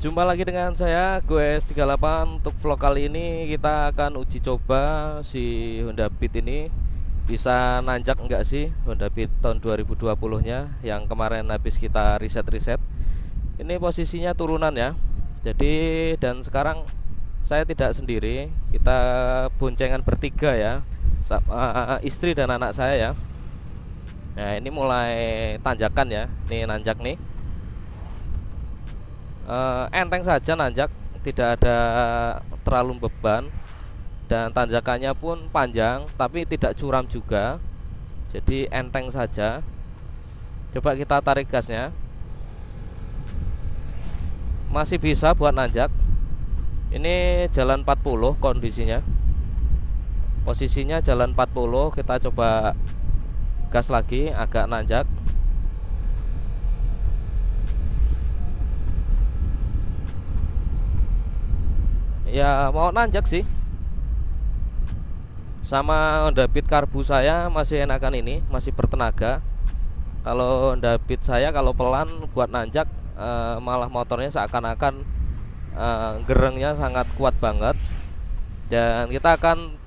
Jumpa lagi dengan saya gue S38 Untuk vlog kali ini kita akan uji coba si Honda Beat ini. Bisa nanjak enggak sih Honda Beat tahun 2020 nya Yang kemarin habis kita riset-riset Ini posisinya turunan ya. Jadi dan sekarang saya tidak sendiri. Kita boncengan bertiga ya. Sama Istri dan anak saya ya. Nah ini mulai tanjakan ya. Nih nanjak nih uh, enteng saja nanjak. Tidak ada terlalu beban. Dan tanjakannya pun panjang tapi tidak curam juga. Jadi enteng saja. Coba kita tarik gasnya. Masih bisa buat nanjak. Ini jalan 40 kondisinya. Posisinya jalan 40 kita coba gas lagi agak nanjak ya mau nanjak sih. Sama Honda Beat karbu saya masih enakan ini masih bertenaga. Kalau Honda Beat saya kalau pelan buat nanjak eh, malah motornya seakan-akan eh, gerengnya sangat kuat banget. Dan kita akan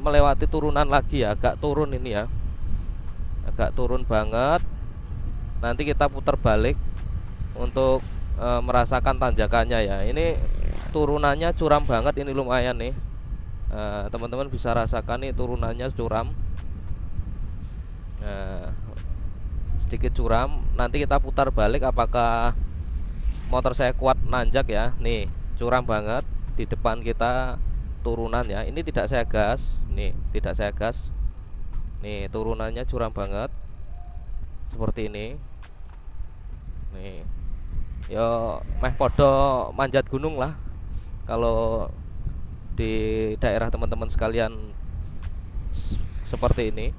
melewati turunan lagi ya agak turun ini ya. Agak turun banget. Nanti kita putar balik untuk e, merasakan tanjakannya ya. Ini turunannya curam banget ini lumayan nih. Eh, teman-teman bisa rasakan nih turunannya curam. Nah, sedikit curam. Nanti kita putar balik apakah motor saya kuat nanjak ya. Nih curam banget di depan kita turunan ya. Ini tidak saya gas. Nih tidak saya gas. Nih turunannya curam banget. Seperti ini. Nih yo meh podo manjat gunung lah kalau di daerah teman-teman sekalian seperti ini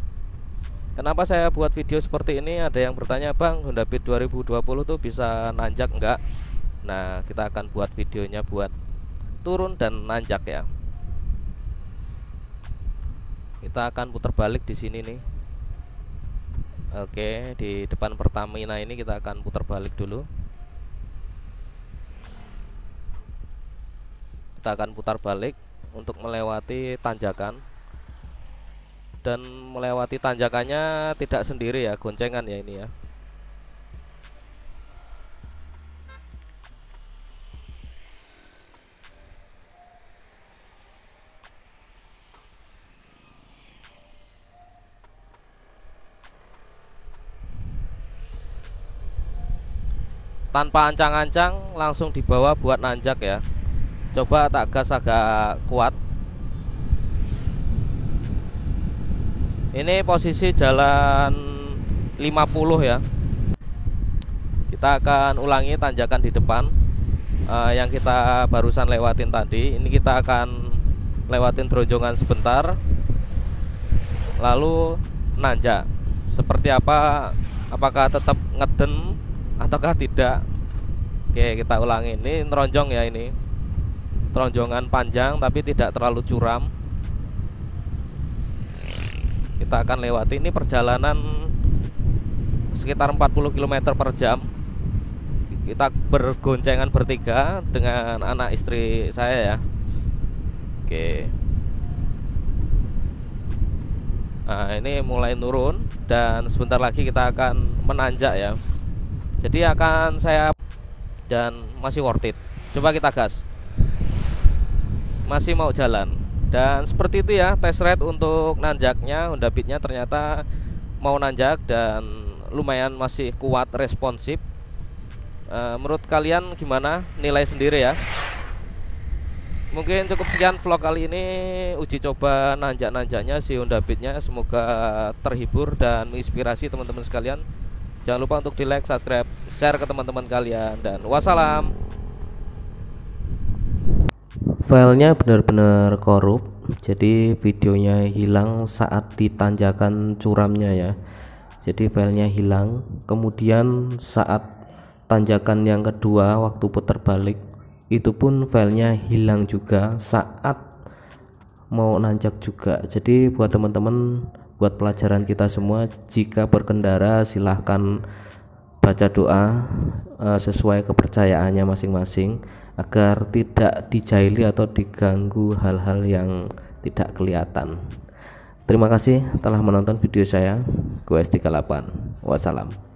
Kenapa saya buat video seperti ini? Ada yang bertanya, Bang, Honda Beat 2020 tuh bisa nanjak enggak? Nah, kita akan buat videonya buat turun dan nanjak ya. Kita akan putar balik di sini nih. Oke, di depan Pertamina ini kita akan putar balik dulu. Kita akan putar balik untuk melewati tanjakan. Dan melewati tanjakannya tidak sendiri ya goncengan ya ini ya. Tanpa ancang-ancang langsung dibawa buat nanjak ya coba tak gas agak kuat. Ini posisi jalan 50 ya. Kita akan ulangi tanjakan di depan. Uh, yang kita barusan lewatin tadi ini kita akan lewatin teronjongan sebentar lalu nanjak. Seperti apa? Apakah tetap ngeden ataukah tidak? Oke kita ulangi. Ini neronjong ya ini teronjongan panjang tapi tidak terlalu curam. Kita akan lewati. Ini perjalanan sekitar 40 km per jam. Kita bergoncengan bertiga dengan anak istri saya ya. Oke. Nah ini mulai turun dan sebentar lagi kita akan menanjak ya. Jadi akan saya dan masih worth it. Coba kita gas masih mau jalan. Dan seperti itu ya test ride untuk nanjaknya Honda Beatnya ternyata mau nanjak dan lumayan masih kuat responsif. E, menurut kalian gimana nilai sendiri ya? Mungkin cukup sekian vlog kali ini. Uji coba nanjak-nanjaknya si Honda Beatnya. Semoga terhibur dan menginspirasi teman-teman sekalian. Jangan lupa untuk di like subscribe share ke teman-teman kalian. Dan wassalam filenya benar-benar korup jadi videonya hilang saat ditanjakan curamnya ya. Jadi filenya hilang. Kemudian saat tanjakan yang kedua waktu putar balik itu pun filenya hilang juga saat mau nanjak juga. Jadi buat teman-teman buat pelajaran kita semua jika berkendara silahkan baca doa uh, sesuai kepercayaannya masing-masing agar tidak dijaili atau diganggu hal-hal yang tidak kelihatan. Terima kasih telah menonton video saya. Gue S38. Wassalam.